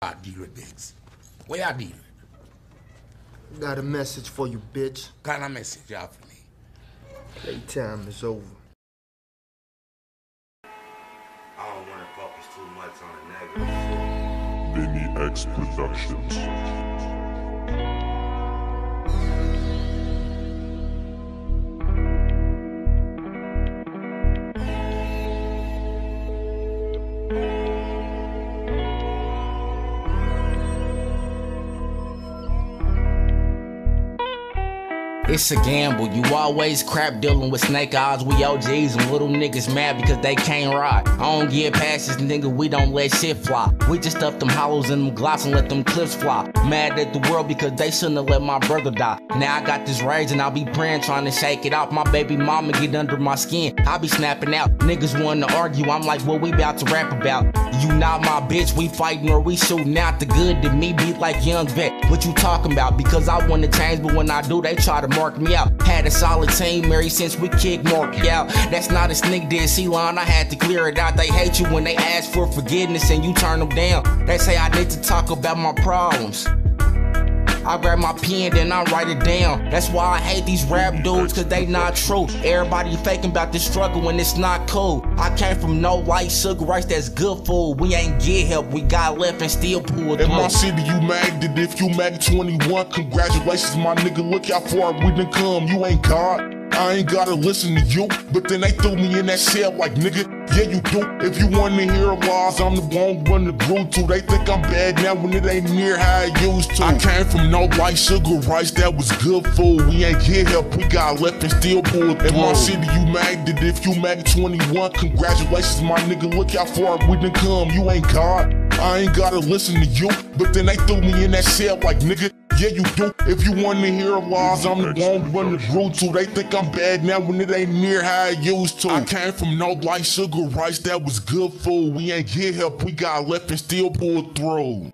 I deal with this. Where I deal? Got a message for you, bitch. Kind of message y'all for me. Playtime is over. I don't want to focus too much on the negative. Vinny X Productions. It's a gamble. You always crap dealing with snake eyes. We OGs and little niggas mad because they can't ride. I don't get past this nigga. We don't let shit fly. We just stuff them hollows in them glocks and let them clips fly. Mad at the world because they shouldn't have let my brother die. Now I got this rage and I'll be praying trying to shake it off. My baby mama get under my skin. I be snapping out. Niggas want to argue. I'm like, what we about to rap about? You not my bitch. We fighting or we shooting out the good to me. Beat like Yungvett. What you talking about? Because I want to change, but when I do, they try to mark me out. Had a solid team, Mary, since we kicked Mark out. That's not a sneak did C line, I had to clear it out. They hate you when they ask for forgiveness and you turn them down. They say I need to talk about my problems. I grab my pen, then I write it down. That's why I hate these rap dudes, cause they not true. Everybody faking about this struggle when it's not cool. I came from no white sugar rice, that's good food. We ain't get help, we got left and still pull In my city, you mad that if you mad 21, congratulations, my nigga. Look how far we done come. You ain't God. I ain't gotta listen to you, but then they threw me in that cell like nigga. Yeah, you do. If you wanna hear a lies, I'm the wrong one to grew to. They think I'm bad now when it ain't near how I used to. I came from no light sugar rice, that was good food. We ain't get help, we got left and still pulled through. In my city, you mad it. if you mad 21, congratulations, my nigga. Look how far we done come. You ain't God. I ain't gotta listen to you, but then they threw me in that cell like nigga. Yeah, you do. If you wanna hear lies, I'm the one to grew to. They think I'm bad now when it ain't near how I used to. I came from no light sugar rice, that was good food. We ain't get help, we got left and still pulled through.